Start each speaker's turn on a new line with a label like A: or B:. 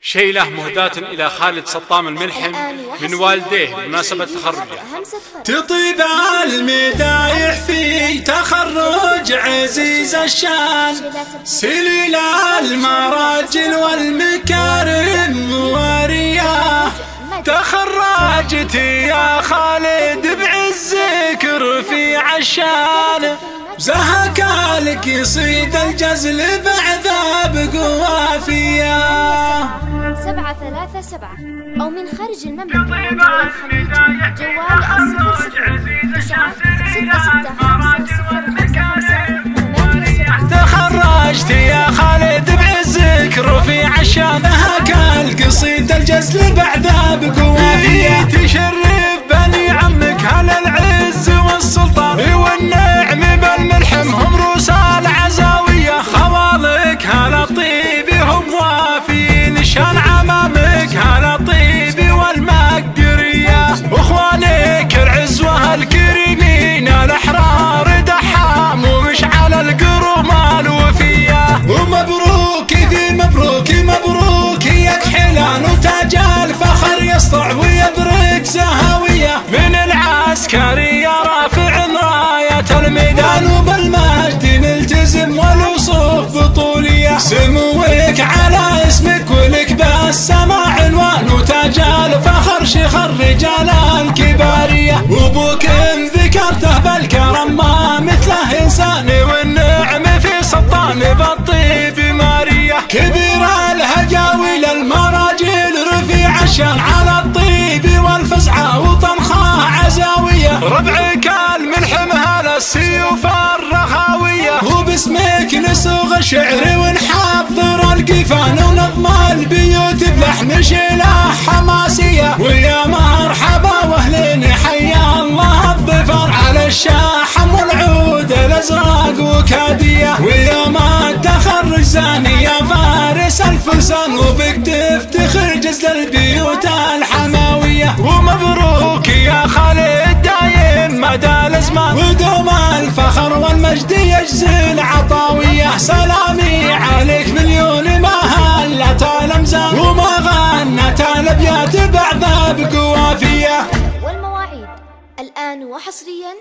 A: شيلة مهداة إلى خالد سطام الملحم من والديه بمناسبة تخرجه.
B: تطيب المدايح في تخرج عزيز الشان. سليل المراجل والمكارم ورياه تخرجت يا خالد بعزك رفيع الشان زهك لك يصيد الجزل بعذاب قوافيه
C: سبعة ثلاثة سبعة أو من خارج المملكة الخليج جوال
B: شيخ الرجال الكبارية وابوك ذكرته بالكرم ما مثله إنسان
A: والنعم في سلطان بالطيب مارية
B: كبير الهجاوي للمراجل رفيع الشان على الطيب والفزعة وطنخاه عزاوية.
A: ربعك الملحم هلا السيوف الرخاوية.
B: وباسمك نسوغ الشعر ونحضر القفان ونظم البيوت بلحن شيلة حماسية. ويا زاني يا فارس الفرسان وبك تفتخر جزل البيوت الحماوية.
A: ومبروك يا خالد دايم مدى الأزمان.
B: ودوم الفخر والمجد يجزي العطاوية. سلامي عليك مليون ما هلت الأمزان. وما غنت الأبيات بعذاب قوافية.
C: والمواعيد الآن وحصريا